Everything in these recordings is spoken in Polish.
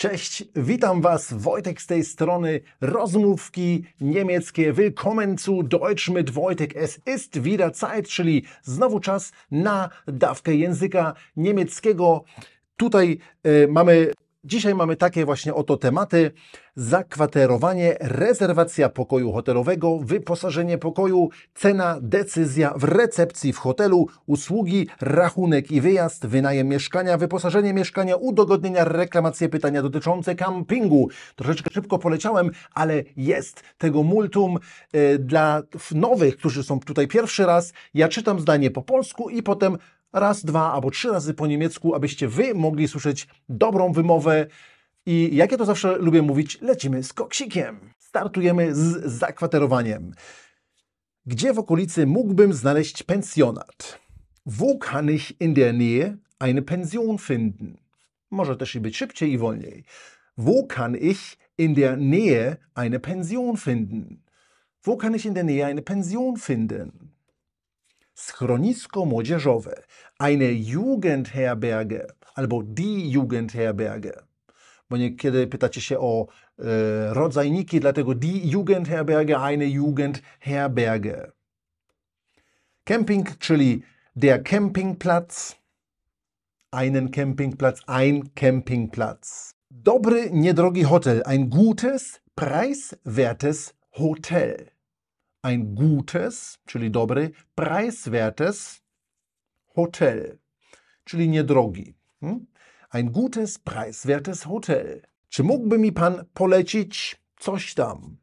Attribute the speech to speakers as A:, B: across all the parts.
A: Cześć, witam Was, Wojtek z tej strony, rozmówki niemieckie. Willkommen zu Deutsch mit Wojtek. Es ist wieder Zeit, czyli znowu czas na dawkę języka niemieckiego. Tutaj y, mamy Dzisiaj mamy takie właśnie oto tematy: zakwaterowanie, rezerwacja pokoju hotelowego, wyposażenie pokoju, cena, decyzja w recepcji w hotelu, usługi, rachunek i wyjazd, wynajem mieszkania, wyposażenie mieszkania, udogodnienia, reklamacje, pytania dotyczące campingu. Troszeczkę szybko poleciałem, ale jest tego multum e, dla nowych, którzy są tutaj pierwszy raz. Ja czytam zdanie po polsku i potem raz, dwa albo trzy razy po niemiecku, abyście Wy mogli słyszeć dobrą wymowę. I jak ja to zawsze lubię mówić, lecimy z koksikiem. Startujemy z zakwaterowaniem. Gdzie w okolicy mógłbym znaleźć pensjonat? Wo kann ich in der Nähe eine Pension finden? Może też i być szybciej i wolniej. Wo kann ich in der Nähe eine Pension finden? Wo kann ich in der Nähe eine Pension finden? Schronisko młodzieżowe, eine Jugendherberge albo die Jugendherberge. Bo niekiedy pytacie się o e, rodzajniki, dlatego die Jugendherberge, eine Jugendherberge. Camping, czyli der Campingplatz, einen Campingplatz, ein Campingplatz. Dobry, niedrogi Hotel, ein gutes, preiswertes Hotel ein gutes, czyli dobry, preiswertes Hotel, czyli niedrogi. Hm? Ein gutes, preiswertes Hotel. Czy mógłby mi pan polecić coś tam?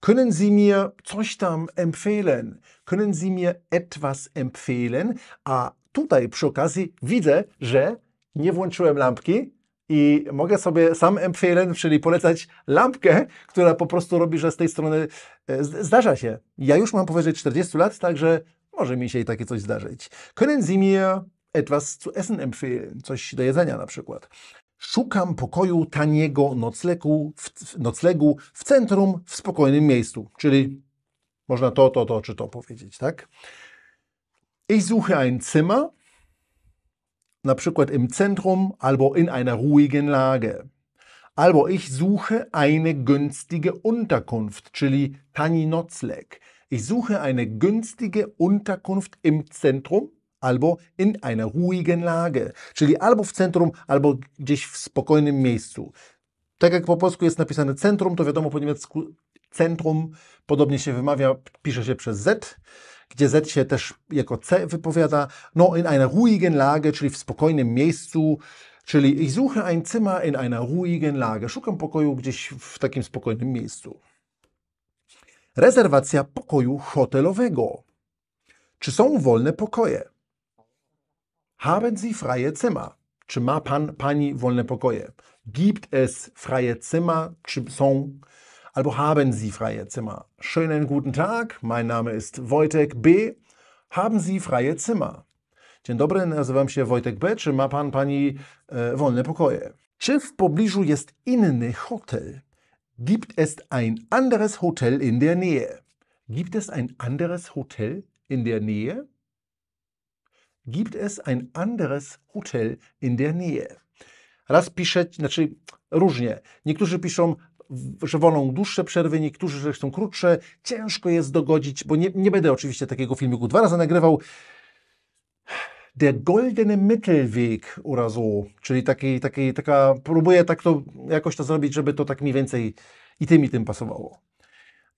A: Können Sie mir coś tam empfehlen? Können Sie mir etwas empfehlen? A tutaj przy okazji widzę, że nie włączyłem lampki, i mogę sobie sam empfehlen, czyli polecać lampkę, która po prostu robi, że z tej strony e, zdarza się. Ja już mam powyżej 40 lat, także może mi się i takie coś zdarzyć. Können Sie mir etwas zu essen empfehlen? Coś do jedzenia na przykład. Szukam pokoju taniego noclegu w, noclegu w centrum, w spokojnym miejscu. Czyli można to, to, to czy to powiedzieć, tak? Ich suche ein Zimmer na przykład im Zentrum albo in einer ruhigen Lage. Albo ich suche eine günstige Unterkunft, czyli tani Nocleg. Ich suche eine günstige Unterkunft im Zentrum albo in einer ruhigen Lage, czyli albo w centrum, albo gdzieś w spokojnym miejscu. Tak jak po polsku jest napisane centrum, to wiadomo po niemiecku centrum podobnie się wymawia, pisze się przez Z gdzie Z się też jako C wypowiada, no in einer ruhigen Lage, czyli w spokojnym miejscu, czyli ich suche ein Zimmer in einer ruhigen Lage. Szukam pokoju gdzieś w takim spokojnym miejscu. Rezerwacja pokoju hotelowego. Czy są wolne pokoje? Haben Sie freie Zimmer? Czy ma pan, pani wolne pokoje? Gibt es freie Zimmer? Czy są albo haben Sie freie Zimmer. Schönen guten Tag, mein Name ist Wojtek B. Haben Sie freie Zimmer? Dzień dobry, nazywam się Wojtek B. Czy ma pan, pani e, wolne pokoje? Czy w pobliżu jest inny hotel? Gibt es ein anderes Hotel in der Nähe? Gibt es ein anderes Hotel in der Nähe? Gibt es ein anderes Hotel in der Nähe? Raz pisze, znaczy różnie. Niektórzy piszą że wolą dłuższe przerwy, niektórzy, chcą krótsze. Ciężko jest dogodzić, bo nie, nie będę oczywiście takiego filmiku dwa razy nagrywał. Der goldene Mittelweg oder so, czyli taki, taki, taka, próbuję tak to jakoś to zrobić, żeby to tak mniej więcej i tym i tym pasowało.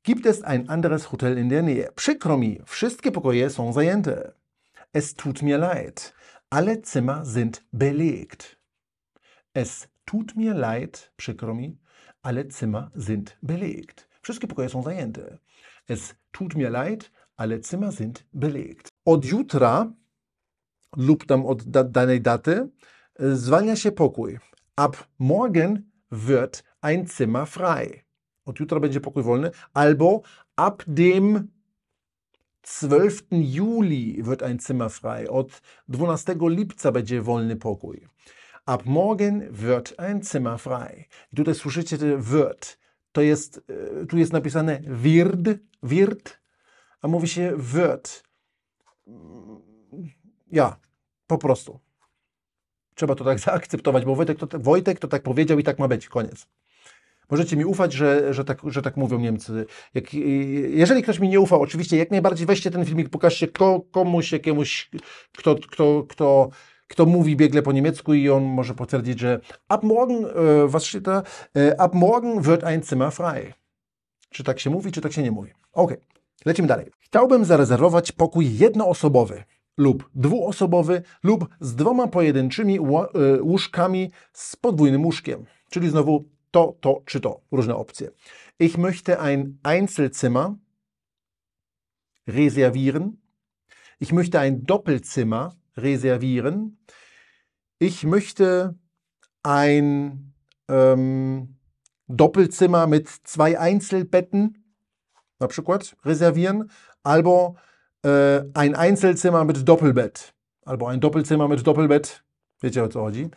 A: Gibt es ein anderes Hotel in der Nähe? Przykro mi, wszystkie pokoje są zajęte. Es tut mir leid, alle Zimmer sind belegt. Es tut mir leid, przykro mi, alle Zimmer sind belegt. Wszystkie pokoje są zajęte. Es tut mir leid, alle Zimmer sind belegt. Od jutra lub tam od da danej daty e, zwalnia się pokój. Ab morgen wird ein Zimmer frei. Od jutra będzie pokój wolny. Albo ab dem 12 Juli wird ein Zimmer frei. Od 12 lipca będzie wolny pokój. Ab morgen wird ein Zimmer frei. Tutaj słyszycie wird. To jest, e, tu jest napisane wird, wird, a mówi się wird. Ja, po prostu. Trzeba to tak zaakceptować, bo Wojtek to, Wojtek to tak powiedział i tak ma być. Koniec. Możecie mi ufać, że, że, tak, że tak mówią Niemcy. Jak, jeżeli ktoś mi nie ufał, oczywiście jak najbardziej weźcie ten filmik, pokażcie komuś, jakiemuś, kto, kto, kto, kto mówi biegle po niemiecku i on może potwierdzić, że ab morgen, äh, was steht da? Äh, ab morgen wird ein Zimmer frei. Czy tak się mówi, czy tak się nie mówi? Ok, lecimy dalej. Chciałbym zarezerwować pokój jednoosobowy lub dwuosobowy lub z dwoma pojedynczymi e, łóżkami z podwójnym łóżkiem. Czyli znowu to, to czy to. Różne opcje. Ich möchte ein Einzelzimmer reservieren. Ich möchte ein Doppelzimmer reservieren. Ich möchte ein ähm, Doppelzimmer mit zwei Einzelbetten reservieren, albo äh, ein Einzelzimmer mit Doppelbett, albo ein Doppelzimmer mit Doppelbett, wiecie o co chodzi.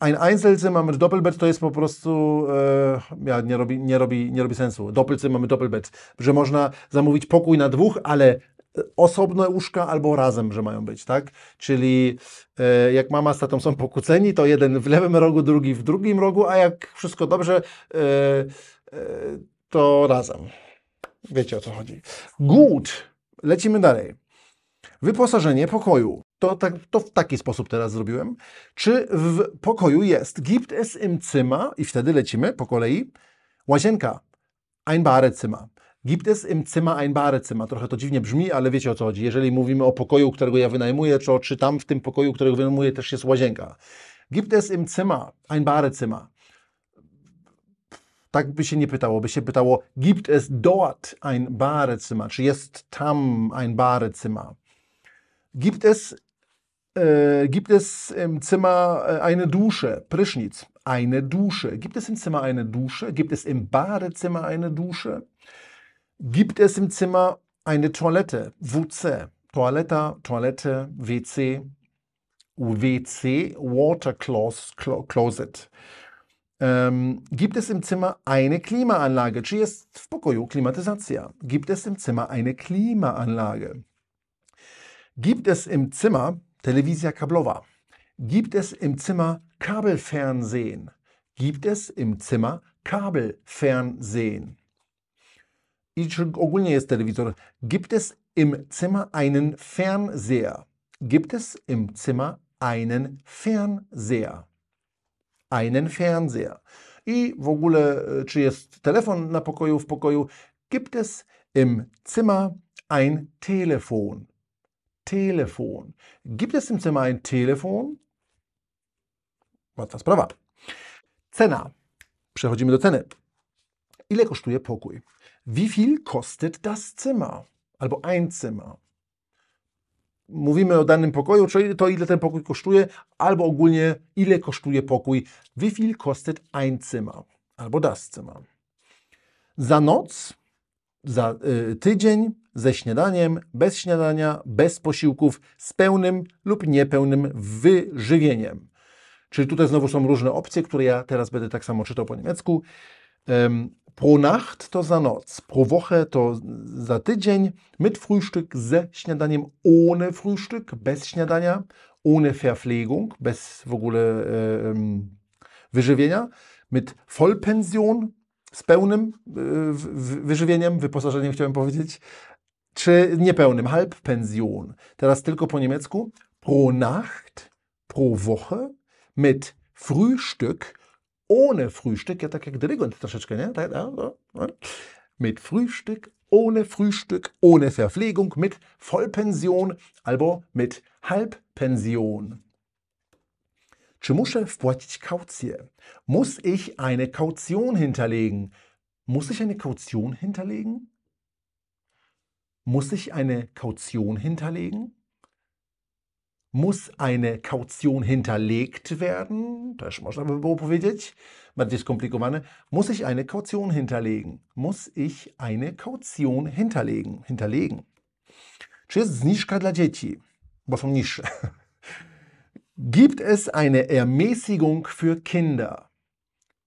A: Ein Einzelzimmer mit Doppelbett to jest po prostu, e, ja, nie, robi, nie, robi, nie robi sensu. Doppelzimmer mit Doppelbett, że można zamówić pokój na dwóch, ale osobne łóżka albo razem, że mają być, tak? Czyli e, jak mama z tatą są pokłóceni, to jeden w lewym rogu, drugi w drugim rogu, a jak wszystko dobrze, e, e, to razem. Wiecie o co chodzi. Gut. Lecimy dalej. Wyposażenie pokoju. To, tak, to w taki sposób teraz zrobiłem. Czy w pokoju jest gibt es im Zimmer, i wtedy lecimy po kolei, łazienka, ein Badezimmer. Gibt es im Zimmer ein Badezimmer? Trochę to dziwnie brzmi, ale wiecie o co chodzi. Jeżeli mówimy o pokoju, którego ja wynajmuję, to czy tam w tym pokoju, którego wynajmuję, też jest łazienka. Gibt es im Zimmer ein Badezimmer? Tak by się nie pytało, by się pytało, gibt es dort ein Badezimmer? Czy jest tam ein Badezimmer? Gibt es, äh, gibt es im Zimmer äh, eine Dusche? Prysznic. Eine Dusche. Gibt es im Zimmer eine Dusche? Gibt es im Badezimmer eine Dusche? Gibt es im Zimmer eine Toilette? WC. Toilette, Toilette, WC, WC, Water Closet. Ähm, gibt es im Zimmer eine Klimaanlage? Czy jest klimatyzacja? Gibt es im Zimmer eine Klimaanlage? Gibt es im Zimmer Telewizja kablowa? Gibt es im Zimmer Kabelfernsehen? Gibt es im Zimmer Kabelfernsehen? I czy ogólnie jest telewizor? Gibt es im Zimmer einen Fernseher? Gibt es im Zimmer einen Fernseher? einen Fernseher. I w ogóle, e, czy jest telefon na pokoju, w pokoju, gibt es im Zimmer ein Telefon. Telefon. Gibt es im Zimmer ein Telefon? Łatwa sprawa. Cena. Przechodzimy do ceny. Ile kosztuje pokój? Wie viel kostet das Zimmer? Albo ein Zimmer mówimy o danym pokoju, czyli to ile ten pokój kosztuje, albo ogólnie ile kosztuje pokój. Wie viel kostet ein Zimmer? Albo das Zimmer. Za noc, za y, tydzień, ze śniadaniem, bez śniadania, bez posiłków, z pełnym lub niepełnym wyżywieniem. Czyli tutaj znowu są różne opcje, które ja teraz będę tak samo czytał po niemiecku. Pro Nacht to za noc, pro Woche to za tydzień, mit Frühstück ze śniadaniem, ohne Frühstück, bez śniadania, ohne Verpflegung, bez w ogóle e, wyżywienia, mit Vollpension, z pełnym e, wyżywieniem, wyposażeniem chciałem powiedzieć, czy niepełnym, Halbpension. Teraz tylko po niemiecku. Pro Nacht, pro Woche, mit Frühstück, ohne Frühstück, ja troszeczkę, nie? Mit Frühstück, ohne Frühstück, ohne Verpflegung, mit Vollpension albo mit Halbpension. Czy muszę wpłacić kaucję? Muss ich eine Kaution hinterlegen? Muss ich eine Kaution hinterlegen? Muss ich eine Kaution hinterlegen? Muss eine Kaution hinterlegt werden? Też można by było powiedzieć. Muss ich eine Kaution hinterlegen? Muss ich eine Kaution hinterlegen? Hinterlegen. Czy jest zniżka dla dzieci? Bo są niższe. Gibt es eine Ermäßigung für Kinder?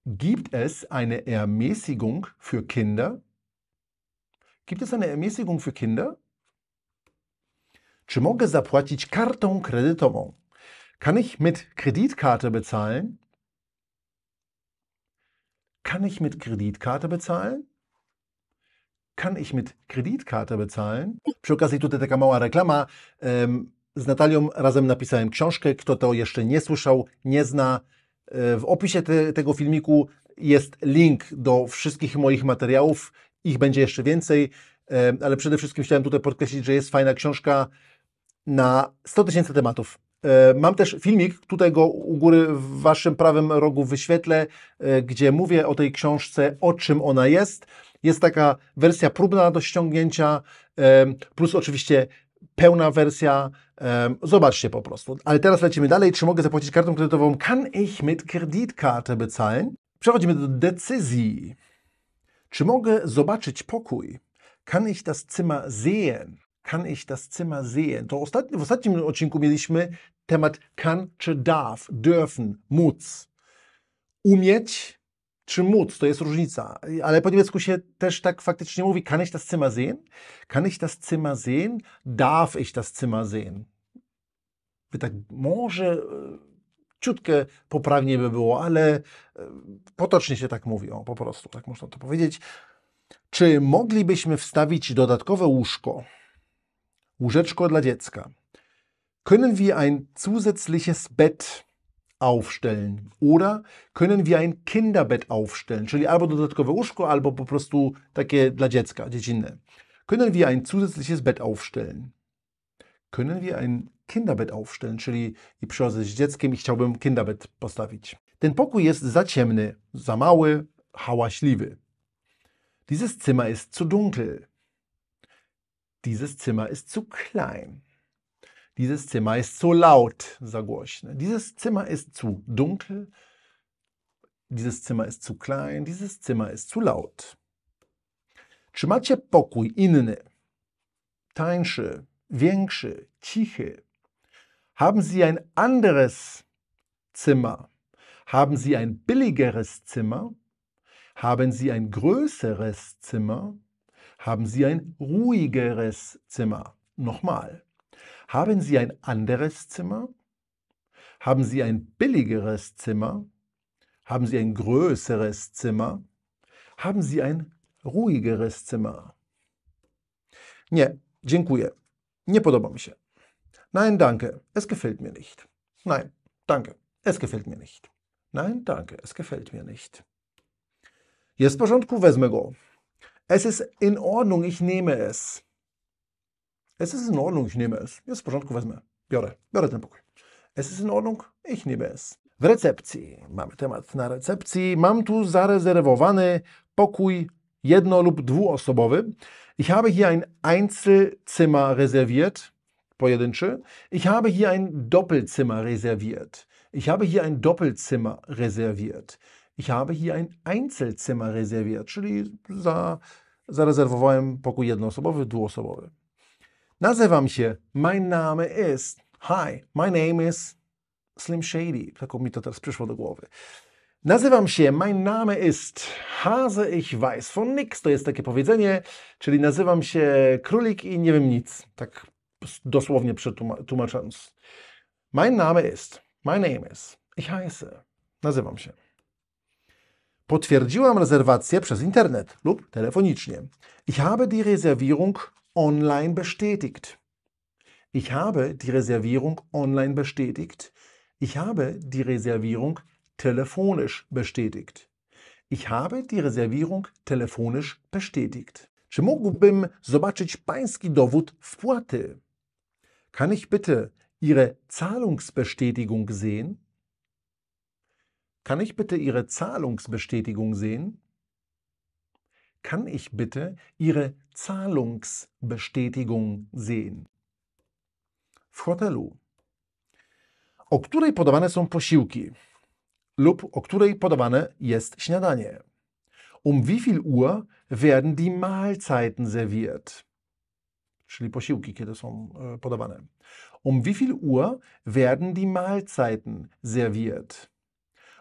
A: Gibt es eine Ermäßigung für Kinder? Gibt es eine Ermäßigung für Kinder? Czy mogę zapłacić kartą kredytową? Kann ich mit Kreditkarte bezahlen? Kann ich mit Kreditkarte bezahlen? Kann ich mit Kreditkarte bezahlen? Przy okazji tutaj taka mała reklama. Z Natalią razem napisałem książkę. Kto to jeszcze nie słyszał, nie zna, e, w opisie te, tego filmiku jest link do wszystkich moich materiałów. Ich będzie jeszcze więcej, ale przede wszystkim chciałem tutaj podkreślić, że jest fajna książka na 100 tysięcy tematów. E, mam też filmik, tutaj go u góry w waszym prawym rogu wyświetlę, e, gdzie mówię o tej książce, o czym ona jest. Jest taka wersja próbna do ściągnięcia, e, plus oczywiście pełna wersja. Zobaczcie po prostu. Ale teraz lecimy dalej. Czy mogę zapłacić kartą kredytową? Kann ich mit Kreditkarte bezahlen? Przechodzimy do decyzji. Czy mogę zobaczyć pokój? Kann ich das Zimmer sehen? Kann ich das Zimmer sehen? To ostatni, w ostatnim odcinku mieliśmy temat kann czy darf, dürfen, móc. Umieć czy móc, to jest różnica. Ale po niemiecku się też tak faktycznie mówi, kann ich das Zimmer sehen? Kann ich das Zimmer sehen? Darf ich das Zimmer sehen? By tak może e, ciutkę poprawnie by było, ale e, potocznie się tak mówi, o, po prostu, tak można to powiedzieć. Czy moglibyśmy wstawić dodatkowe łóżko, łóżeczko dla dziecka? Können wir ein zusätzliches Bett aufstellen oder können wir ein Kinderbett aufstellen, czyli albo dodatkowe łóżko, albo po prostu takie dla dziecka, dziecinne. Können wir ein zusätzliches Bett aufstellen? Können wir ein Kinderbett aufstellen, czyli i przychodzę z dzieckiem i chciałbym Kinderbett postawić. Ten pokój jest za ciemny, za mały, hałaśliwy. Dieses Zimmer ist zu dunkel. Dieses Zimmer ist zu klein. Dieses Zimmer ist zu laut, za głośne. Dieses Zimmer ist zu dunkel. Dieses Zimmer ist zu klein. Dieses Zimmer ist zu laut. Czy pokój inny, tańszy, większy, cichy? Haben Sie ein anderes Zimmer? Haben Sie ein billigeres Zimmer? Haben Sie ein größeres Zimmer? Haben Sie ein ruhigeres Zimmer? Nochmal. Haben Sie ein anderes Zimmer? Haben Sie ein billigeres Zimmer? Haben Sie ein größeres Zimmer? Haben Sie ein ruhigeres Zimmer? Nie, dziękuję. Nie podoba mi się. Nein, danke. Es gefällt mir nicht. Nein, danke. Es gefällt mir nicht. Nein, danke. Es gefällt mir nicht. Jest w porządku, wezmę go. Es ist in Ordnung, ich nehme es. Es ist in Ordnung, ich nehme es. Jest w porządku, wezmę. Biorę. Biorę ten pokój. Es ist in Ordnung, ich nehme es. W recepcji. Mamy temat na recepcji. Mam tu zarezerwowany pokój jedno- lub dwuosobowy. Ich habe hier ein Einzelzimmer reserviert. Pojedynczy. Ich habe hier ein Doppelzimmer reserviert. Ich habe hier ein Doppelzimmer reserviert. Ich habe hier ein Einzelzimmer reserviert, czyli za, zarezerwowałem pokój jednoosobowy, dwuosobowy. Nazywam się, mein Name ist, hi, my name is Slim Shady. Tak mi to teraz przyszło do głowy. Nazywam się, mein Name ist Hase, ich weiß von nix. To jest takie powiedzenie, czyli nazywam się Królik i nie wiem nic. Tak dosłownie przetłumacząc. Mein Name ist, my name is, ich heiße. Nazywam się. Potwierdziłam rezerwację przez internet lub telefonicznie. Ich habe die Reservierung online bestätigt. Ich habe die Reservierung online bestätigt. Ich habe die Reservierung telefonisch bestätigt. Ich habe die Reservierung telefonisch bestätigt. Czy mógłbym zobaczyć pański dowód wpłaty? Kann ich bitte Ihre Zahlungsbestätigung sehen? Kann ich bitte Ihre Zahlungsbestätigung sehen? Kann ich bitte Ihre Zahlungsbestätigung sehen? W hotelu. O której podawane są posiłki lub o której podawane jest śniadanie? Um wie viel Uhr werden die Mahlzeiten serviert? Czyli posiłki, kiedy są e, podawane. Um wie viel Uhr werden die Mahlzeiten serviert?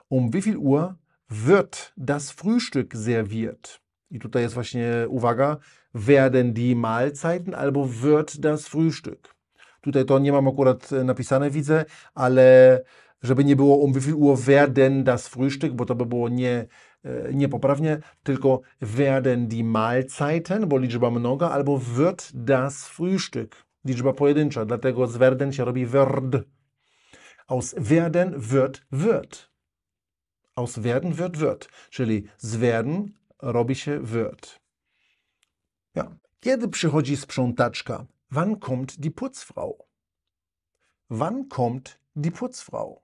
A: Um wie viel Uhr wird das Frühstück serviert? I tutaj jest właśnie uwaga, werden die Mahlzeiten albo wird das Frühstück. Tutaj to nie mam akurat e, napisane, widzę, ale żeby nie było um wie viel Uhr werden das Frühstück, bo to by było nie, e, niepoprawnie, tylko werden die Mahlzeiten, bo liczba mnoga, albo wird das Frühstück, liczba pojedyncza, dlatego z werden się robi werd. Aus werden wird wird. Aus werden wird wird, czyli z werden robi się wird. Ja. Kiedy przychodzi sprzątaczka? Wann kommt die Putzfrau? Wann kommt die Putzfrau?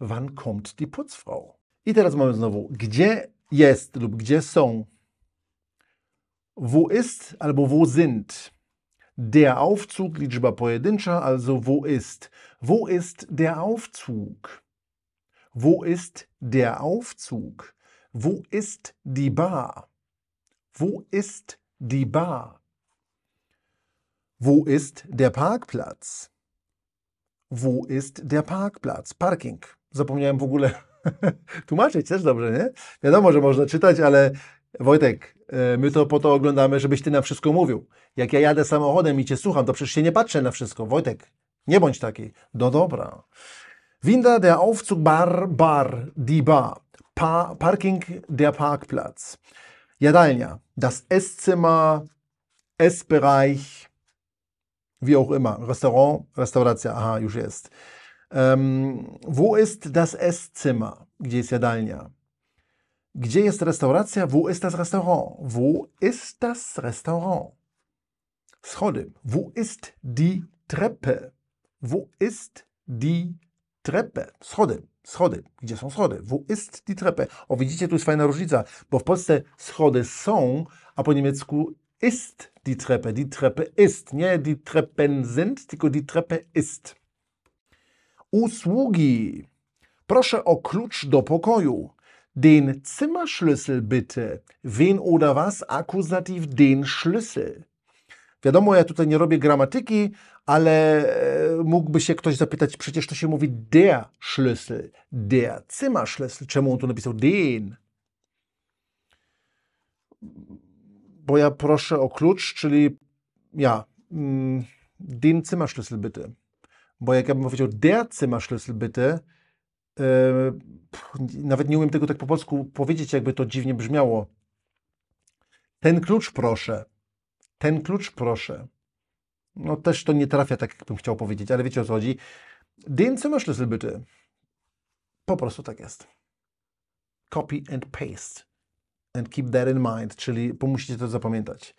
A: Wann kommt die Putzfrau? I teraz mamy znowu, gdzie jest lub gdzie są. Wo ist albo wo sind. Der Aufzug, liczba pojedyncza, also wo ist. Wo ist der Aufzug? Wo ist der Aufzug? Wo ist die Bar? Wo ist die Bar? Wo ist der Parkplatz? Wo ist der Parkplatz? Parking. Zapomniałem w ogóle tłumaczyć, też dobrze, nie? Wiadomo, że można czytać, ale Wojtek, e, my to po to oglądamy, żebyś ty na wszystko mówił. Jak ja jadę samochodem i cię słucham, to przecież się nie patrzę na wszystko. Wojtek, nie bądź taki. No dobra. Winda, der Aufzug, Bar, Bar, die Bar. Pa Parking, der Parkplatz. Jadalnia, das Esszimmer, Essbereich, wie auch immer. Restaurant, Restauracja, aha, już jest. Um, wo ist das Esszimmer? Gdzie jest jadalnia? Gdzie jest restauracja? Wo ist das Restaurant? Wo ist das Restaurant? Schody. Wo ist die Treppe? Wo ist die Treppe? Schody. Schody. Gdzie są schody? Wo ist die Treppe? O, widzicie, tu jest fajna różnica, bo w Polsce schody są, a po niemiecku ist die Treppe. Die Treppe ist. Nie die Treppen sind, tylko die Treppe ist. Usługi. Proszę o klucz do pokoju. Den Zimmerschlüssel bitte. Wen oder was? Akkusativ den Schlüssel. Wiadomo, ja tutaj nie robię gramatyki, ale e, mógłby się ktoś zapytać, przecież to się mówi der Schlüssel, der Zimmerschlüssel. Czemu on tu napisał den? Bo ja proszę o klucz, czyli ja, mm, den Zimmerschlüssel bitte. Bo jak ja bym powiedział der Zimmerschlüssel bitte, yy, nawet nie umiem tego tak po polsku powiedzieć, jakby to dziwnie brzmiało. Ten klucz proszę. Ten klucz proszę. No też to nie trafia tak, jakbym chciał powiedzieć, ale wiecie o co chodzi. Den Zimmerschlüssel bitte. Po prostu tak jest. Copy and paste. And keep that in mind, czyli musicie to zapamiętać.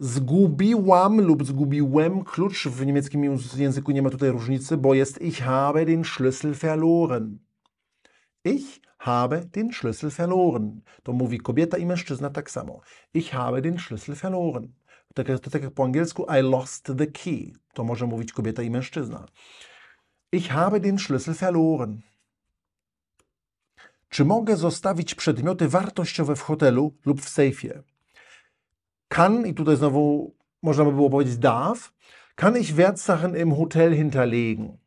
A: Zgubiłam lub zgubiłem klucz. W niemieckim języku nie ma tutaj różnicy, bo jest ich habe den Schlüssel verloren. Ich habe den Schlüssel verloren. To mówi kobieta i mężczyzna tak samo. Ich habe den Schlüssel verloren. Tak, tak jak po angielsku I lost the key. To może mówić kobieta i mężczyzna. Ich habe den Schlüssel verloren. Czy mogę zostawić przedmioty wartościowe w hotelu lub w sejfie? Kann, i tutaj znowu można by było powiedzieć darf, kann ich Wertsachen im Hotel hinterlegen?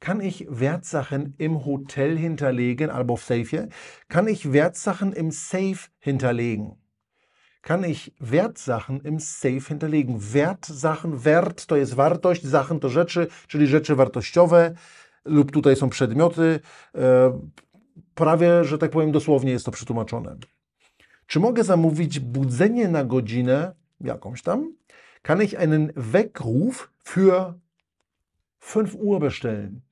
A: Kann ich Wertsachen im Hotel hinterlegen, albo sejfie? Kann ich Wertsachen im Safe hinterlegen? Kann ich Wertsachen im Safe hinterlegen? Wertsachen, Wert to jest wartość, Sachen to rzeczy, czyli rzeczy wartościowe, lub tutaj są przedmioty. E, prawie, że tak powiem, dosłownie jest to przetłumaczone. Czy mogę zamówić budzenie na godzinę jakąś tam? Kann ich einen Weckruf für 5 Uhr bestellen?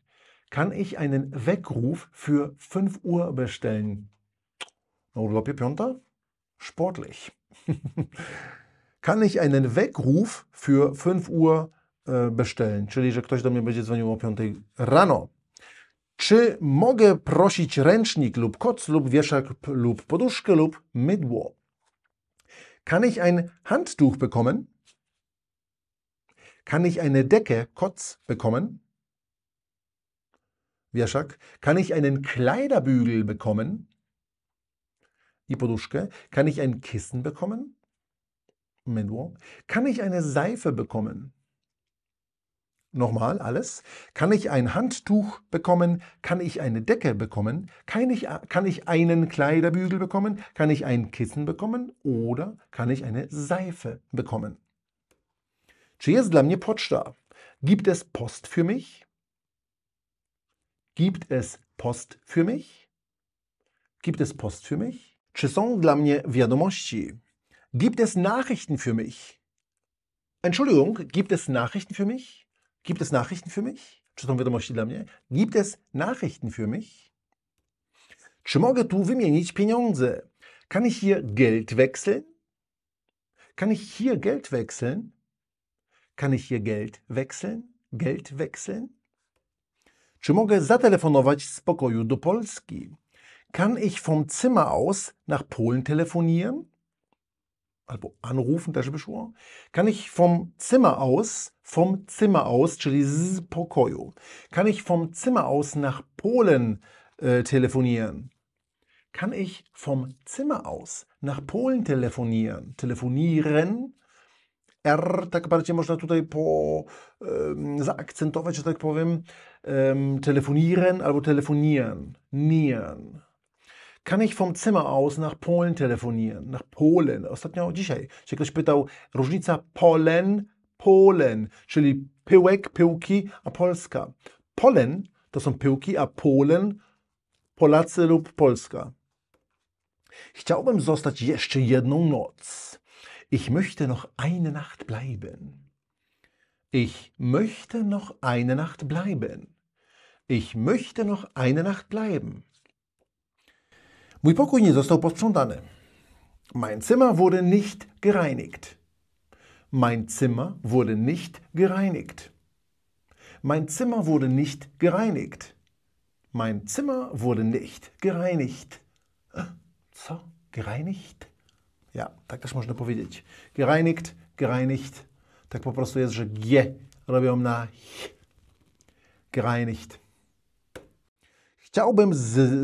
A: Kann ich einen Weckruf für 5 Uhr bestellen? Urlopie piąta? Sportlich. Kann ich einen Weckruf für 5 Uhr e, bestellen? Czyli, że ktoś do mnie będzie dzwonił o 5 rano. Czy mogę prosić ręcznik lub koc lub wieszak lub poduszkę lub mydło? Kann ich ein Handtuch bekommen? Kann ich eine Decke, Kotz, bekommen? Wieszak. Kann ich einen Kleiderbügel bekommen? I poduszkę. Kann ich ein Kissen bekommen? Mydło. Kann ich eine Seife bekommen? Nochmal alles. Kann ich ein Handtuch bekommen? Kann ich eine Decke bekommen? Kann ich, kann ich einen Kleiderbügel bekommen? Kann ich ein Kissen bekommen? Oder kann ich eine Seife bekommen? Czy jest dla mnie poczta? Gibt es Post für mich? Gibt es Post für mich? Gibt es Post für mich? Czy są dla mnie wiadomości? Gibt es Nachrichten für mich? Entschuldigung, gibt es Nachrichten für mich? Gibt es Nachrichten für mich? Czy są wiadomości dla mnie? Gibt es Nachrichten für mich? Czy mogę tu wymienić pieniądze? Kann ich hier Geld wechseln? Kann ich hier Geld wechseln? Kann ich hier Geld wechseln? Geld wechseln? Czy mogę zatelefonować z pokoju do Polski? Kann ich vom Zimmer aus nach Polen telefonieren? Albo anrufen też by szło. Kann ich vom Zimmer aus, vom Zimmer aus, czyli z pokoju, kann ich vom Zimmer aus nach Polen äh, telefonieren? Kann ich vom Zimmer aus nach Polen telefonieren? Telefonieren. R tak bardziej można tutaj po, um, zaakcentować, że tak powiem. Um, telefonieren albo telefonieren. Nieren. Kann ich vom Zimmer aus nach Polen telefonieren? Nach Polen. Ostatnio dzisiaj się ktoś pytał, różnica Polen, Polen, czyli pyłek, pyłki, a Polska. Polen to są pyłki, a Polen Polacy lub Polska. Chciałbym zostać jeszcze jedną noc. Ich möchte noch eine Nacht bleiben. Ich möchte noch eine Nacht bleiben. Ich möchte noch eine Nacht bleiben. Mój pokój nie został posprzątany. Mein Zimmer wurde nicht gereinigt. Mein Zimmer wurde nicht gereinigt. Mein Zimmer wurde nicht gereinigt. Mein Zimmer wurde nicht gereinigt. Co? Gereinigt? Ja, tak też można powiedzieć. Gereinigt, gereinigt. Tak po prostu jest, że G robią na ch. Gereinigt. Chciałbym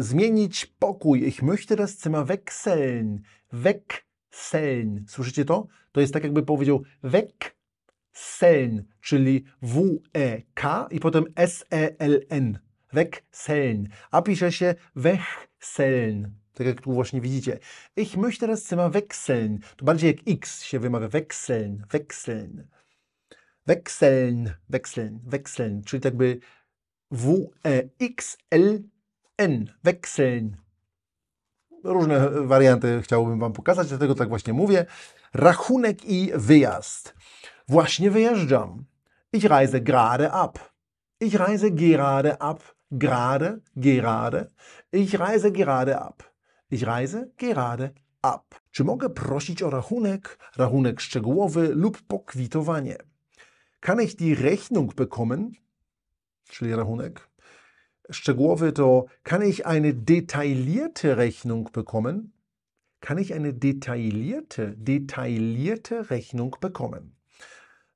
A: zmienić pokój. Ich möchte das Zimmer wechseln. Wechseln. Słyszycie to? To jest tak, jakby powiedział wechseln, czyli W-E-K i potem S-E-L-N. Wechseln. A pisze się wechseln. Tak jak tu właśnie widzicie. Ich möchte das Zimmer wechseln. To bardziej jak X się wymawia. Wechseln, wechseln. Wechseln, wechseln, wechseln. Czyli tak by W-E-X-L-N. Wechseln. Różne warianty chciałbym Wam pokazać, dlatego tak właśnie mówię. Rachunek i wyjazd. Właśnie wyjeżdżam. Ich reise gerade ab. Ich reise gerade ab. Gerade, gerade. Ich reise gerade ab. Ich reise gerade ab. Czy mogę prosić o rachunek, rachunek szczegółowy lub pokwitowanie? Kann ich die Rechnung bekommen? Czyli rachunek. Szczegółowy to kann ich eine detaillierte Rechnung bekommen? Kann ich eine detaillierte, detaillierte Rechnung bekommen?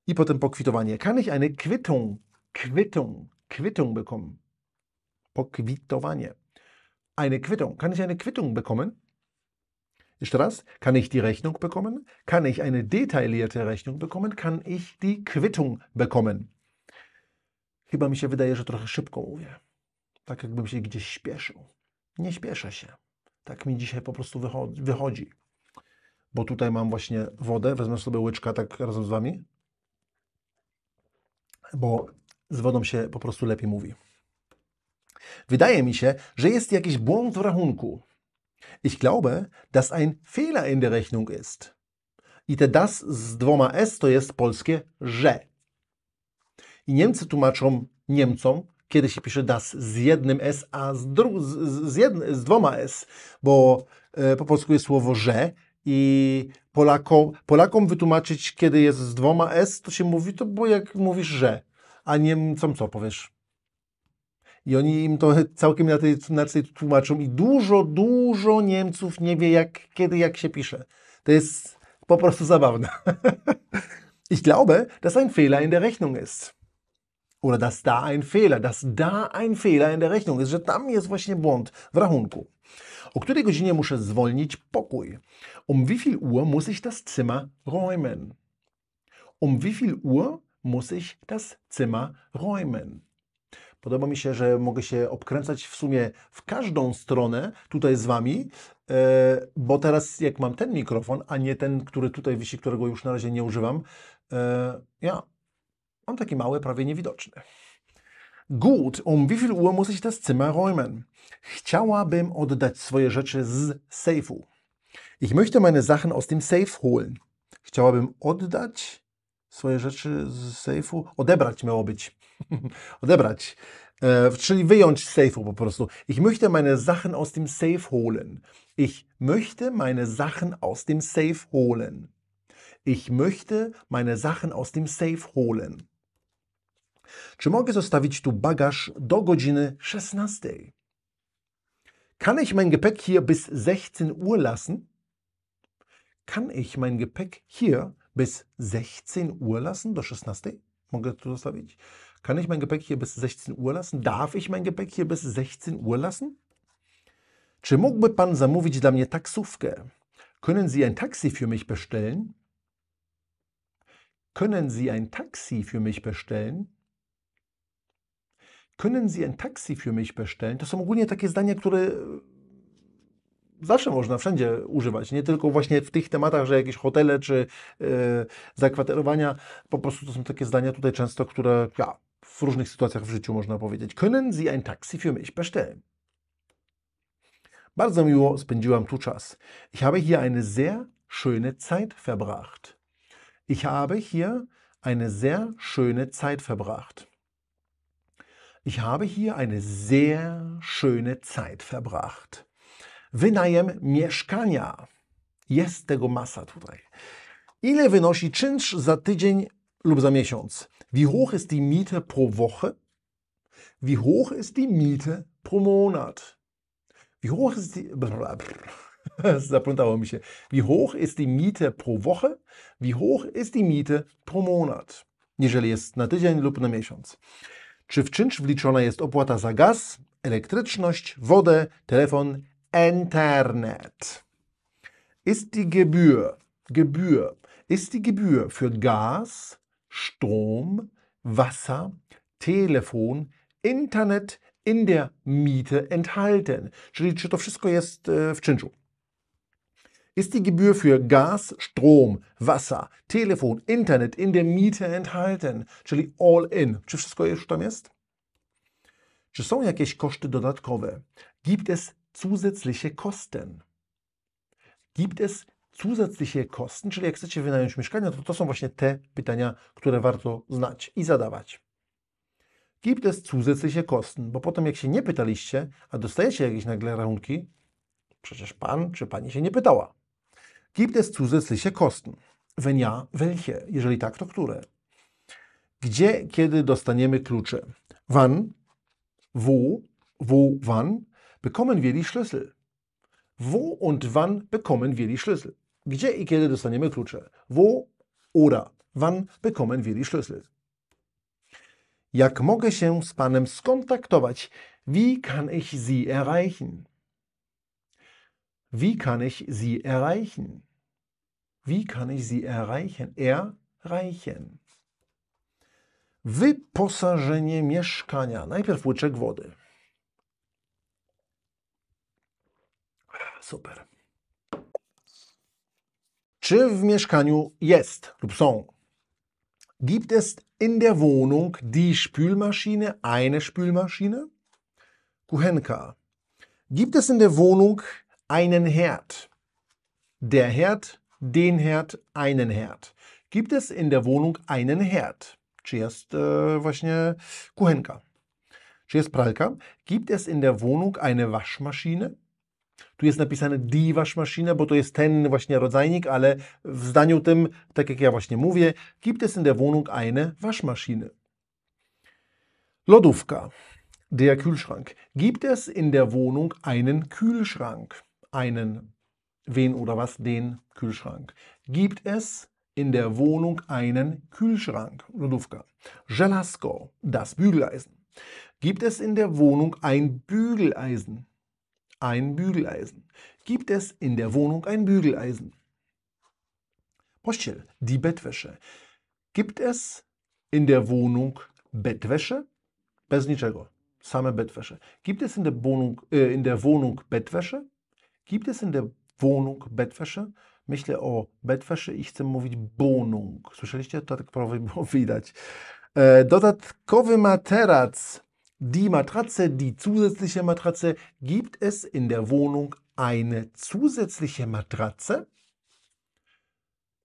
A: I potem pokwitowanie. Kann ich eine Quittung, Quittung, Quittung bekommen? Pokwitowanie. Eine Quittung. Kann ich eine Quittung bekommen? Jeszcze raz. Kann ich die Rechnung bekommen? Kann ich eine detaillierte Rechnung bekommen? Kann ich die Quittung bekommen? Chyba mi się wydaje, że trochę szybko mówię. Tak jakbym się gdzieś śpieszył. Nie śpieszę się. Tak mi dzisiaj po prostu wychodzi. Bo tutaj mam właśnie wodę. Wezmę sobie łyczka tak razem z Wami. Bo z wodą się po prostu lepiej mówi. Wydaje mi się, że jest jakiś błąd w rachunku. Ich glaube, dass ein Fehler in der Rechnung ist. I te das z dwoma s to jest polskie że. I Niemcy tłumaczą Niemcom, kiedy się pisze das z jednym s, a z, dru- z, z, jedn- z dwoma s, bo e, po polsku jest słowo że i Polakom, Polakom wytłumaczyć, kiedy jest z dwoma s, to się mówi, to bo jak mówisz że, a Niemcom co powiesz? I oni im to całkiem inaczej tłumaczą. I dużo, dużo Niemców nie wie, jak, kiedy, jak się pisze. To jest po prostu zabawne. ich glaube, dass ein Fehler in der Rechnung ist. Oder dass da ein Fehler, dass da ein Fehler in der Rechnung ist, że tam jest właśnie błąd w rachunku. O której godzinie muszę zwolnić pokój? Um wie viel Uhr muss ich das Zimmer räumen? Um wie viel Uhr muss ich das Zimmer räumen? Podoba mi się, że mogę się obkręcać w sumie w każdą stronę tutaj z Wami, e, bo teraz jak mam ten mikrofon, a nie ten, który tutaj wisi, którego już na razie nie używam, E, ja, on taki mały, prawie niewidoczny. Gut, um wie viel Uhr muss ich das Zimmer räumen? Chciałabym oddać swoje rzeczy z sejfu. Ich möchte meine Sachen aus dem Safe holen. Chciałabym oddać swoje rzeczy z sejfu. Odebrać miało być. Odebrać. E, czyli wyjąć z sejfu po prostu. Ich möchte meine Sachen aus dem Safe holen. Ich möchte meine Sachen aus dem Safe holen. Ich möchte meine Sachen aus dem Safe holen. Czy mogę zostawić tu bagaż do godziny 16? Kann ich mein Gepäck hier bis 16 Uhr lassen? Kann ich mein Gepäck hier bis 16 Uhr lassen? Do 16? Mogę tu zostawić? Kann ich mein Gepäck hier bis 16 Uhr lassen? Darf ich mein Gepäck hier bis 16 Uhr lassen? Czy mógłby Pan zamówić dla mnie taksówkę? Können Sie ein Taxi für mich bestellen? Können Sie ein Taxi für mich bestellen? Können Sie ein Taxi für mich bestellen? To są ogólnie takie zdania, które zawsze można wszędzie używać, nie tylko właśnie w tych tematach, że jakieś hotele czy yy, zakwaterowania, po prostu to są takie zdania tutaj często, które ja, w różnych sytuacjach w życiu można powiedzieć. Können Sie ein Taxi für mich bestellen? Bardzo miło spędziłam tu czas. Ich habe hier eine sehr schöne Zeit verbracht. Ich habe hier eine sehr schöne Zeit verbracht. Ich habe hier eine sehr schöne Zeit verbracht. Wynajem mieszkania. Jest tego masa tutaj. Ile wynosi czynsz za tydzień lub za miesiąc? Wie hoch ist die Miete pro Woche? Wie hoch ist die Miete pro Monat? Wie hoch ist die. Zaplątało mi się. Wie hoch ist die Miete pro Woche? Wie hoch ist die Miete pro Monat? Jeżeli jest na tydzień lub na miesiąc. Czy w czynsz wliczona jest opłata za gaz, elektryczność, wodę, telefon, Internet? Ist die Gebühr, Gebühr, ist die Gebühr für Gas, Strom, Wasser, Telefon, Internet in der Miete enthalten? Czyli czy to wszystko jest e, w czynszu? Ist die Gebühr für Gas, Strom, Wasser, Telefon, Internet in der Miete enthalten? Czyli all in. Czy wszystko już tam jest? Czy są jakieś koszty dodatkowe? Gibt es zusätzliche Kosten? Gibt es zusätzliche Kosten? Czyli jak chcecie wynająć mieszkanie, to to są właśnie te pytania, które warto znać i zadawać. Gibt es zusätzliche Kosten? Bo potem jak się nie pytaliście, a dostajecie jakieś nagle rachunki, przecież pan czy pani się nie pytała. Gibt es zusätzliche Kosten? Wenn ja, welche? Jeżeli tak, to które? Gdzie, kiedy dostaniemy klucze? Wann, wo, wo, wann bekommen wir die Schlüssel? Wo und wann bekommen wir die Schlüssel? Gdzie i kiedy dostaniemy klucze? Wo oder wann bekommen wir die Schlüssel? Jak mogę się z Panem skontaktować? Wie kann ich Sie erreichen? Wie kann ich Sie erreichen? Wie kann ich Sie erreichen? Erreichen. Wyposażenie mieszkania. Najpierw łyczek wody. Super. Czy w mieszkaniu jest lub są? Gibt es in der Wohnung die Spülmaschine, eine Spülmaschine? Kuchenka. Gibt es in der Wohnung einen Herd? Der Herd, den Herd, einen Herd. Gibt es in der Wohnung einen Herd? Czy jest e, właśnie kuchenka? Czy jest pralka? Gibt es in der Wohnung eine Waschmaschine? Tu jest napisane die Waschmaschine, bo to jest ten właśnie rodzajnik, ale w zdaniu tym, tak jak ja właśnie mówię, gibt es in der Wohnung eine Waschmaschine. Lodówka. Der Kühlschrank. Gibt es in der Wohnung einen Kühlschrank? Einen, wen oder was? Den Kühlschrank. Gibt es in der Wohnung einen Kühlschrank? Lodówka. Żelazko. Das Bügeleisen. Gibt es in der Wohnung ein Bügeleisen? Ein Bügeleisen. Gibt es in der Wohnung ein Bügeleisen? Pościel, die Bettwäsche. Gibt es in der Wohnung Bettwäsche? Bez niczego. Same Bettwäsche. Gibt es in der Wohnung, äh, in der Wohnung Bettwäsche? Gibt es in der Wohnung Bettwäsche? myślę o Bettwäsche i chcę mówić Wohnung. Słyszeliście? To tak prawie było widać. E, dodatkowy materac, die Matratze, die zusätzliche Matratze. Gibt es in der Wohnung eine zusätzliche Matratze?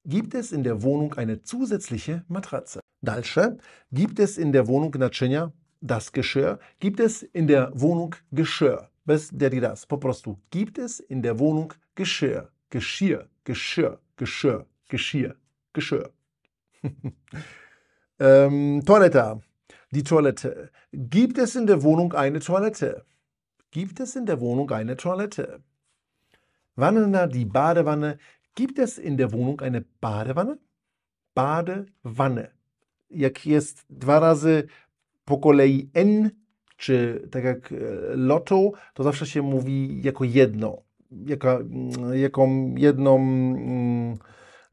A: Gibt es in der Wohnung eine zusätzliche Matratze? Dalsze. Gibt es in der Wohnung naczynia? Das Geschirr. Gibt es in der Wohnung Geschirr? Bez das. Po prostu. Gibt es in der Wohnung Geschirr? Geschirr, Geschirr, Geschirr, Geschirr, Geschirr. ähm, Toilette. Die Toilette. Gibt es in der Wohnung eine Toilette? Gibt es in der Wohnung eine Toilette? Wanne, die Badewanne. Gibt es in der Wohnung eine Badewanne? Badewanne. Jak jest dwa razy po kolei N, czy tak jak e, loto, to zawsze się mówi jako jedno, jako, jaką jedną mm,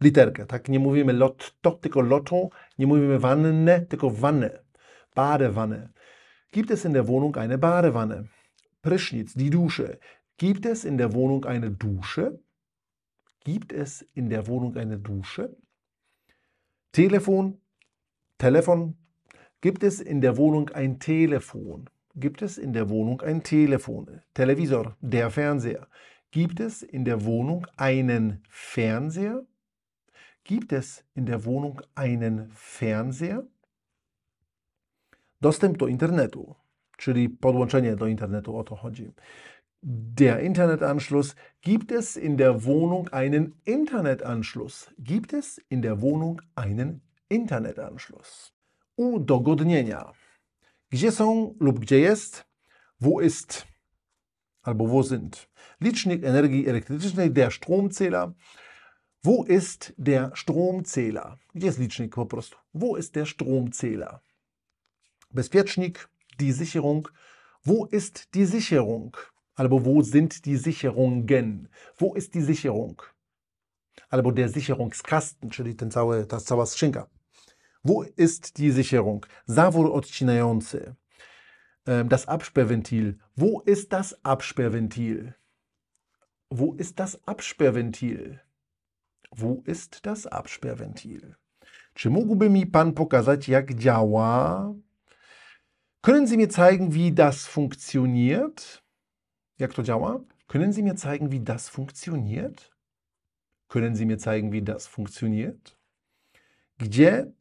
A: literkę. Tak? Nie mówimy lotto, tylko loto, nie mówimy wannę, tylko wannę. Badewanne. Gibt es in der Wohnung eine Badewanne? Prysznic, die Dusche. Gibt es in der Wohnung eine Dusche? Gibt es in der Wohnung eine Dusche? Telefon, Telefon. Gibt es in der Wohnung ein Telefon? Gibt es in der Wohnung ein Telefon? Televisor, der Fernseher. Gibt es in der Wohnung einen Fernseher? Gibt es in der Wohnung einen Fernseher? Dostęp do internetu, czyli podłączenie do internetu, o to chodzi. Der Internetanschluss. Gibt es in der Wohnung einen Internetanschluss? Gibt es in der Wohnung einen Internetanschluss? Udogodnienia. Gdzie są lub gdzie jest? Wo ist albo wo sind? Licznik energii elektrycznej, der Stromzähler. Wo ist der Stromzähler? Gdzie jest licznik po prostu? Wo ist der Stromzähler? Bezpiecznik, die Sicherung. Wo ist die Sicherung? Albo wo sind die Sicherungen? Wo ist die Sicherung? Albo der Sicherungskasten, czyli ten cały, ta cała skrzynka. Wo ist die Sicherung? Zawór odcinający. Das Absperrventil. Wo ist das Absperrventil? Wo ist das Absperrventil? Wo ist das Absperrventil? Czy mógłby mi Pan pokazać, jak działa? Können Sie mir zeigen, wie das funktioniert? Jak to działa? Können Sie mir zeigen, wie das funktioniert? Können Sie mir zeigen, wie das funktioniert? Gdzie,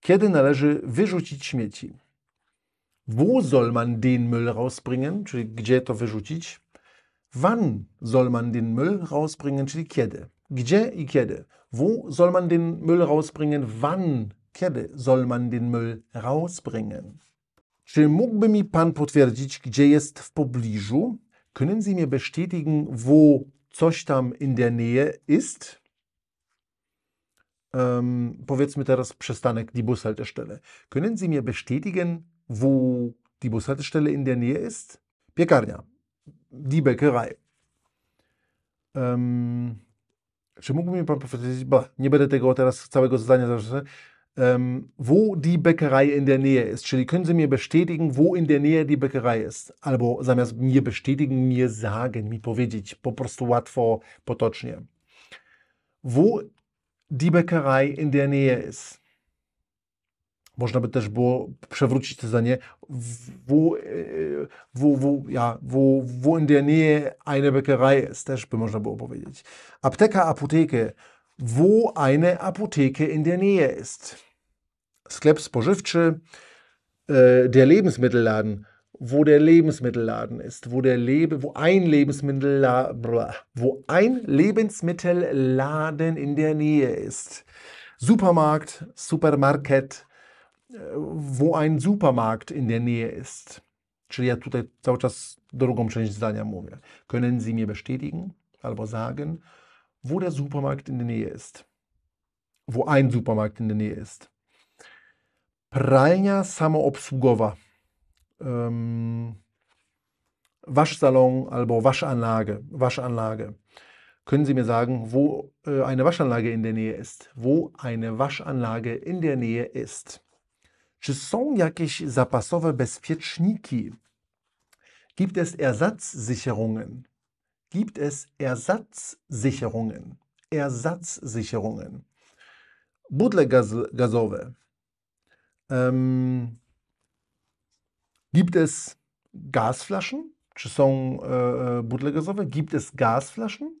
A: kiedy należy wyrzucić śmieci? Wo soll man den Müll rausbringen? Czyli gdzie to wyrzucić? Wann soll man den Müll rausbringen? Czyli kiedy? Gdzie i kiedy? Wo soll man den Müll rausbringen? Wann? Kiedy soll man den Müll rausbringen? Czy mógłby mi Pan potwierdzić, gdzie jest w pobliżu? Können Sie mir bestätigen, wo coś tam in der Nähe ist? Ähm, powiedzmy teraz przystanek, die Bushaltestelle. Können Sie mir bestätigen, wo die Bushaltestelle in der Nähe ist? Piekarnia. Die Bäckerei. Ähm, czy mógłby mi Pan powiedzieć, ba, nie będę tego teraz całego zdania zaraz, ähm, wo die Bäckerei in der Nähe ist. Czyli können Sie mir bestätigen, wo in der Nähe die Bäckerei ist? Albo zamiast mir bestätigen, mir sagen, mi powiedzieć, po prostu łatwo, potocznie. Wo die Bäckerei in der Nähe ist. Można by też było przewrócić to zdanie, wo, wo, wo, ja, wo, wo in der Nähe eine Bäckerei ist. Też by można było powiedzieć. Apteka, Apotheke. Wo eine Apotheke in der Nähe ist. Sklep spożywczy, äh, der Lebensmittelladen, wo der Lebensmittelladen ist, wo der Lebe, wo ein Lebensmittelladen, wo ein Lebensmittelladen in der Nähe ist. Supermarkt, Supermarket, äh, wo ein Supermarkt in der Nähe ist. Czyli ja tutaj cały czas drugą część zdania mówię. Können Sie mir bestätigen albo sagen, wo der Supermarkt in der Nähe ist? Wo ein Supermarkt in der Nähe ist. Pralnia samoobsługowa. Waschsalon albo Waschanlage, Waschanlage. Können Sie mir sagen, wo äh, eine Waschanlage in der Nähe ist? Wo eine Waschanlage in der Nähe ist? Czy są jakieś zapasowe bezpieczniki? Gibt es Ersatzsicherungen? Gibt es Ersatzsicherungen? Ersatzsicherungen. Butle gaz gazowe. Gibt es Gasflaschen? Czy są e, butle gazowe? Gibt es Gasflaschen?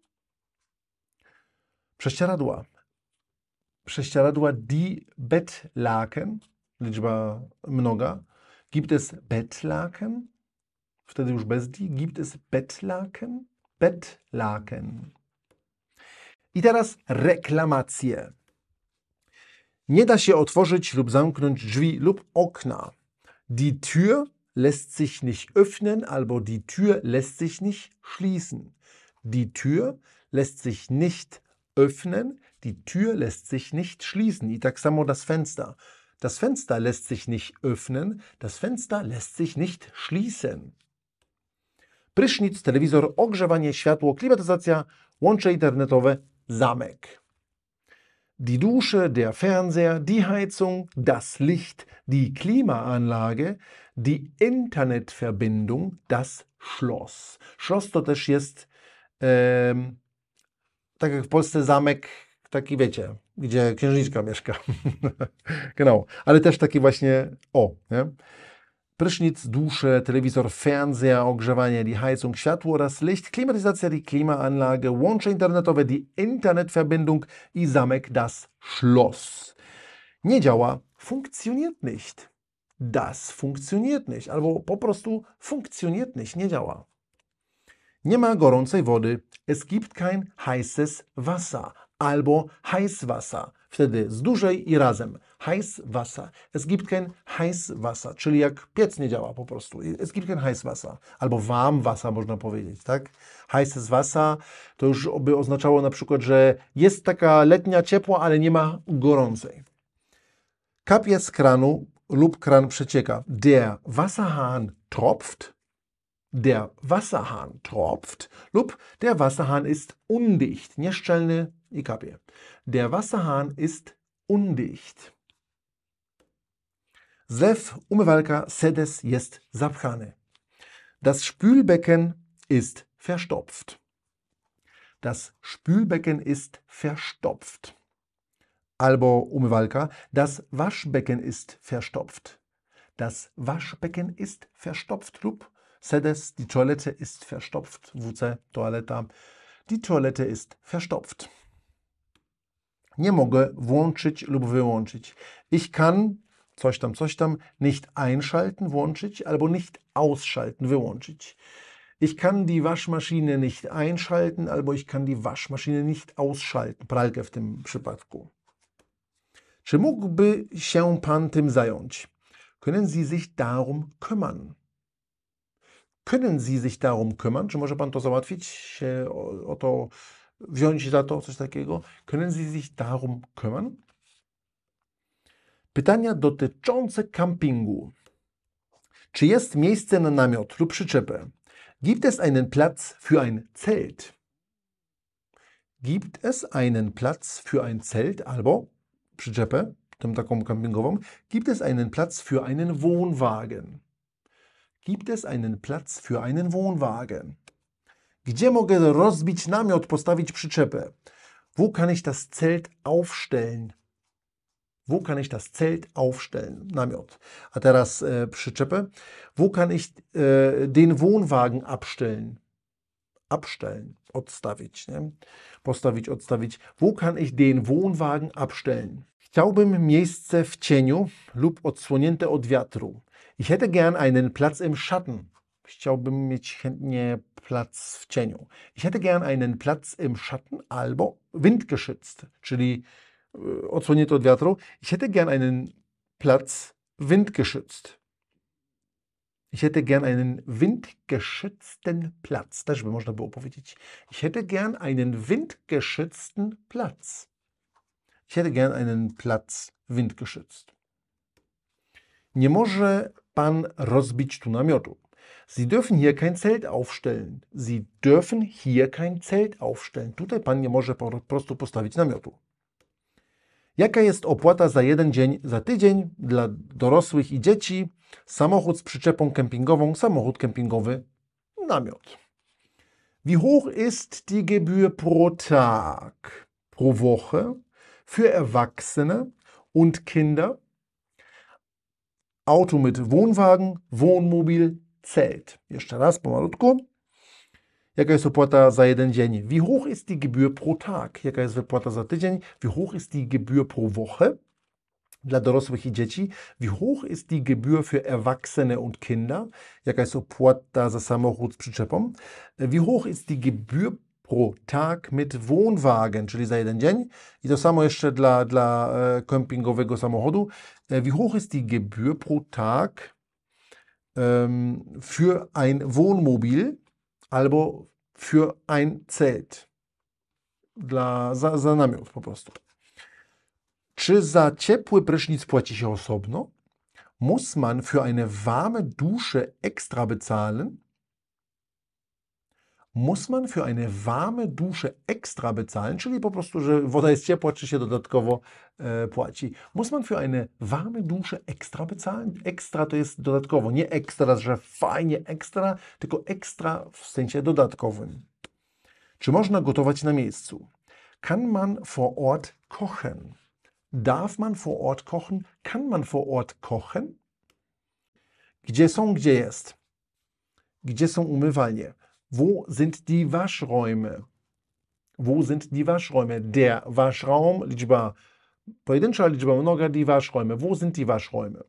A: Prześcieradła. Prześcieradła die Bettlaken, liczba mnoga. Gibt es Bettlaken? Wtedy już bez die. Gibt es Bettlaken? Bettlaken. I teraz reklamacje. Nie da się otworzyć lub zamknąć drzwi lub okna. Die Tür lässt sich nicht öffnen, albo die Tür lässt sich nicht schließen. Die Tür lässt sich nicht öffnen, die Tür lässt sich nicht schließen. I tak samo das Fenster. Das Fenster lässt sich nicht öffnen, das Fenster lässt sich nicht schließen. Prysznic, telewizor, ogrzewanie, światło, klimatyzacja, łącze internetowe, zamek. Die Dusche, der Fernseher, die Heizung, das Licht, die Klimaanlage, die Internetverbindung, das Schloss. Schloss to też jest, tak jak w Polsce zamek, taki wiecie, gdzie księżniczka mieszka. genau, ale też taki właśnie, o, nie? Prysznic, dusze, telewizor, Fernseher, ogrzewanie, die Heizung, światło oraz Licht, Klimatyzacja, die Klimaanlage, łącze internetowe, die Internetverbindung i zamek, das Schloss. Nie działa, funktioniert nicht. Das funktioniert nicht. Albo po prostu funktioniert nicht, nie działa. Nie ma gorącej wody. Es gibt kein heißes Wasser. Albo Heißwasser. Wtedy z dużej i razem. Heißwasser. Es gibt kein Heißwasser, czyli jak piec nie działa po prostu. Es gibt kein Heißwasser. Albo Warmwasser można powiedzieć, tak? Heißes Wasser to już by oznaczało na przykład, że jest taka letnia ciepła, ale nie ma gorącej. Kapie z kranu lub kran przecieka. Der Wasserhahn tropft. Der Wasserhahn tropft lub der Wasserhahn ist undicht, nieszczelny i kapie. Der Wasserhahn ist undicht. Zlew, umywalka, sedes jest zapchany. Das Spülbecken ist verstopft. Das Spülbecken ist verstopft. Albo umywalka, das Waschbecken ist verstopft. Das Waschbecken ist verstopft lub sedes, die Toilette ist verstopft. WC, Toaleta. Die Toilette ist verstopft. Nie mogę włączyć lub wyłączyć. Ich kann coś tam, coś tam nicht einschalten, włączyć, albo nicht ausschalten, wyłączyć. Ich kann die Waschmaschine nicht einschalten, albo ich kann die Waschmaschine nicht ausschalten. Pralkę w tym przypadku. Czy mógłby się Pan tym zająć? Können Sie sich darum kümmern? Können Sie sich darum kümmern? Czy może Pan to załatwić, się o, o to wziąć za to, coś takiego? Können Sie sich darum kümmern? Pytania dotyczące campingu. Czy jest miejsce na namiot lub przyczepę? Gibt es einen Platz für ein Zelt? Gibt es einen Platz für ein Zelt albo przyczepę, tą taką campingową? Gibt es einen Platz für einen Wohnwagen? Gibt es einen Platz für einen Wohnwagen? Gdzie mogę rozbić namiot, postawić przyczepę? Wo kann ich das Zelt aufstellen? Wo kann ich das Zelt aufstellen? Namiot. A teraz e, przyczepę. Wo kann ich e, den Wohnwagen abstellen? Abstellen, odstawić, nie? Postawić, odstawić. Wo kann ich den Wohnwagen abstellen? Chciałbym miejsce w cieniu lub odsłonięte od wiatru. Ich hätte gern einen Platz im Schatten. Chciałbym mieć chętnie plac w cieniu. Ich hätte gern einen Platz im Schatten albo windgeschützt, czyli e, odsłonięte od wiatru. Ich hätte gern einen Platz windgeschützt. Ich hätte gern einen windgeschützten Platz. Też by można było powiedzieć. Ich hätte gern einen windgeschützten Platz. Ich hätte gern einen Platz windgeschützt. Nie może pan rozbić tu namiotu. Sie dürfen hier kein Zelt aufstellen. Sie dürfen hier kein Zelt aufstellen. Tutaj pan nie może po prostu postawić namiotu. Jaka jest opłata za jeden dzień, za tydzień dla dorosłych i dzieci? Samochód z przyczepą kempingową, samochód kempingowy, namiot. Wie hoch ist die Gebühr pro Tag? pro Woche für Erwachsene und Kinder. Auto mit Wohnwagen, Wohnmobil, Zelt. Jeszcze raz, pomalutku. Jaka jest opłata za jeden dzień? Wie hoch ist die Gebühr pro Tag? Jaka jest wypłata za tydzień? Wie hoch ist die Gebühr pro Woche? Dla dorosłych i dzieci. Wie hoch ist die Gebühr für Erwachsene und Kinder? Jaka jest opłata za samochód z przyczepą? Wie hoch ist die Gebühr pro Tag mit Wohnwagen, czyli za jeden dzień? I to samo jeszcze dla, dla kempingowego samochodu. Wie hoch ist die Gebühr pro Tag ähm, für ein Wohnmobil albo für ein Zelt? Dla, za, za namiot po prostu. Czy za ciepły prysznic płaci się osobno? Muss man für eine warme Dusche extra bezahlen? Muss man für eine warme Dusche extra bezahlen? Czyli po prostu, że woda jest ciepła, czy się dodatkowo e, płaci. Muss man für eine warme Dusche extra bezahlen? Extra to jest dodatkowo, nie ekstra, że fajnie ekstra, tylko ekstra w sensie dodatkowym. Czy można gotować na miejscu? Kann man vor Ort kochen? Darf man vor Ort kochen? Kann man vor Ort kochen? Gdzie są, gdzie jest? Gdzie są umywalnie? Wo sind die Waschräume? Wo sind die Waschräume? Der Waschraum, liczba pojedyncza, liczba mnoga, die Waschräume. Wo sind die Waschräume?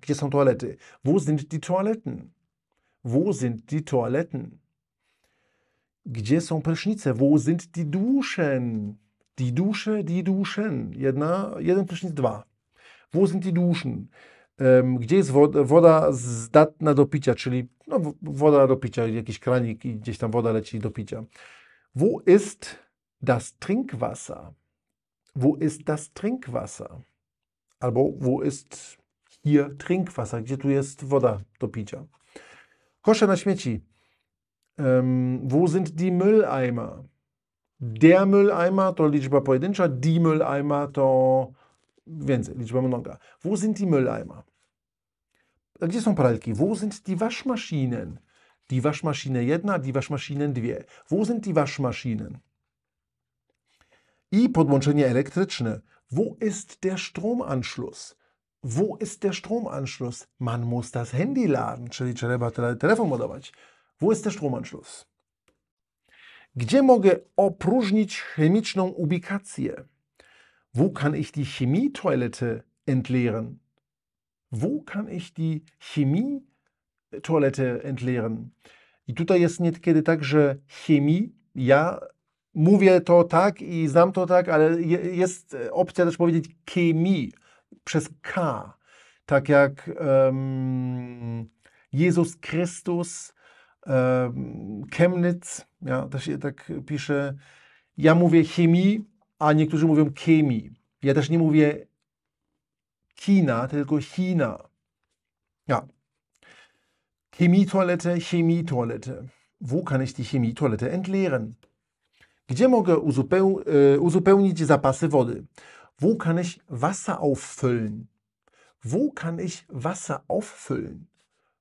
A: Gdzie są toalety? Wo sind die Toiletten? Wo sind die Toiletten? Gdzie są prysznice? Wo sind die Duschen? Die Dusche, die Duschen. Jedna, jeden prysznic, dwa. Wo sind die Duschen? Gdzie jest woda, zdatna do picia, czyli no, woda do picia, jakiś kranik i gdzieś tam woda leci do picia. Wo ist das Trinkwasser? Wo ist das Trinkwasser? Albo wo ist hier Trinkwasser? Gdzie tu jest woda do picia? Kosze na śmieci. Em, wo sind die Mülleimer? Der Mülleimer to liczba pojedyncza, die Mülleimer to więcej, liczba mnoga. Wo sind die Mülleimer? Gdzie są pralki? Wo sind die Waschmaschinen? Die Waschmaschine jedna, die Waschmaschinen dwie. Wo sind die Waschmaschinen? I podłączenie elektryczne. Wo ist der Stromanschluss? Wo ist der Stromanschluss? Man muss das Handy laden, czyli trzeba tele telefon ładować. Wo ist der Stromanschluss? Gdzie mogę opróżnić chemiczną ubikację? Wo kann ich die Chemietoilette entleeren? Wo kann ich die Chemietoilette entleeren? I tutaj jest niekiedy tak, że chemii, ja mówię to tak i znam to tak, ale je- jest e, opcja też powiedzieć chemii przez K. Tak jak em, Jezus Chrystus, em, Chemnitz, ja, to się tak pisze. Ja mówię chemii, a niektórzy mówią chemii. Ja też nie mówię China, tylko China. Ja. Chemietoilette, Chemietoilette. Wo kann ich die Chemietoilette entleeren? Gdzie mogę uzupeł, e, uzupełnić zapasy wody? Wo kann ich Wasser auffüllen? Wo kann ich Wasser auffüllen?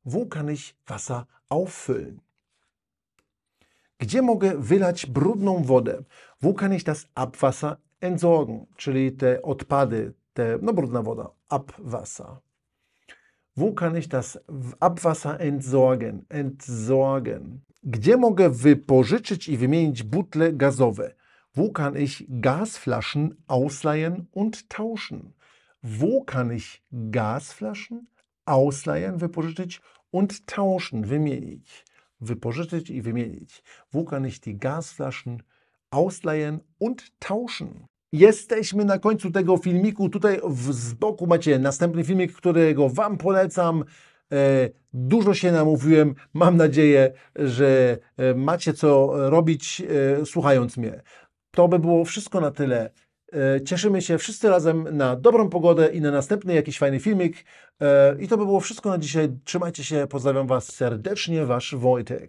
A: Wo kann ich Wasser auffüllen? Gdzie mogę wylać brudną wodę? Wo kann ich das Abwasser entsorgen? Czyli te odpady, te, no brudna woda, Abwasser. Wo kann ich das Abwasser entsorgen? Entsorgen. Gdzie mogę wypożyczyć i wymienić butle gazowe? Wo kann ich Gasflaschen ausleihen und tauschen? Wo kann ich Gasflaschen ausleihen, wypożyczyć und tauschen, wymienić? Wypożyczyć i wymienić. Wo kann ich die Gasflaschen ausleihen und tauschen? Jesteśmy na końcu tego filmiku. Tutaj w, z boku macie następny filmik, którego Wam polecam. E, dużo się namówiłem. Mam nadzieję, że e, macie co robić e, słuchając mnie. To by było wszystko na tyle. Cieszymy się wszyscy razem na dobrą pogodę i na następny jakiś fajny filmik. I to by było wszystko na dzisiaj. Trzymajcie się, pozdrawiam Was serdecznie, Wasz Wojtek.